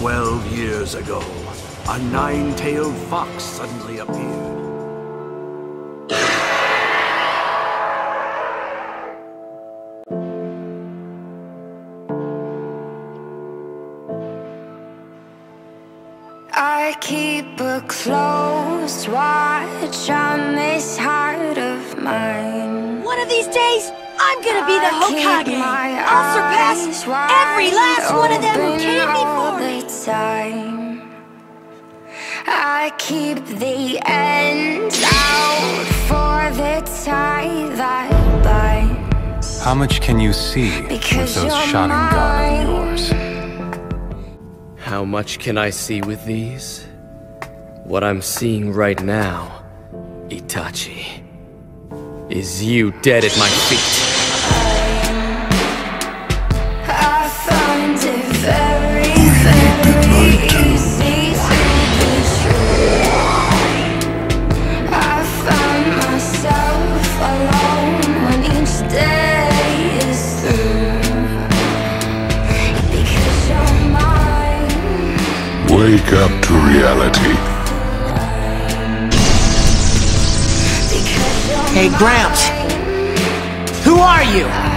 Twelve years ago, a nine-tailed fox suddenly appeared. I keep a close watch on this heart of mine. One of these days, I'm gonna be the I keep Hokage. I'll surpass eyes every last one of them who came before me. time. I keep the ends out for the tie that binds. How much can you see with those you're Sharingan of yours? How much can I see with these? What I'm seeing right now, Itachi, is you dead at my feet. Wake up to reality. Hey, Gramps. Who are you?